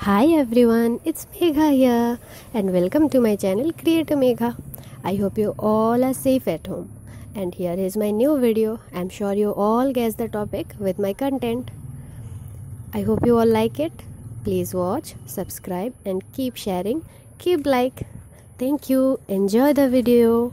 Hi everyone, it's Megha here and welcome to my channel Creator Megha. I hope you all are safe at home. And here is my new video. I'm sure you all guessed the topic with my content. I hope you all like it. Please watch, subscribe and keep sharing. Keep like. Thank you. Enjoy the video.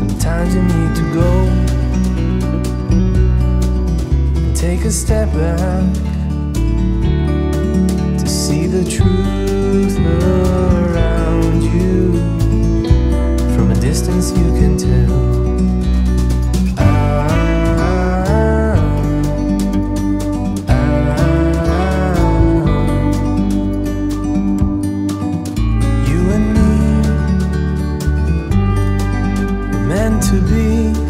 Sometimes you need to go and take a step back to see the truth around you. From a distance, you can tell. To be